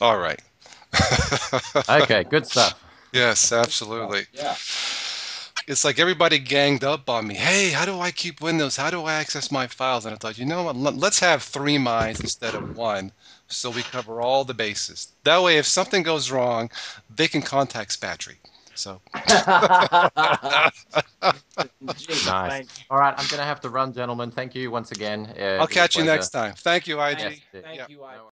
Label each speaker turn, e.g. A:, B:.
A: All right.
B: Okay, good stuff.
A: Yes, absolutely.
C: Yeah.
A: It's like everybody ganged up on me. Hey, how do I keep Windows? How do I access my files? And I thought, you know what? Let's have three minds instead of one, so we cover all the bases. That way, if something goes wrong, they can contact Spatry. So,
B: Nice. All right, I'm going to have to run, gentlemen. Thank you once again. Uh,
A: I'll catch you next time. Thank you, IG.
B: Yes.
C: Thank
A: Yeah.
C: you. IG.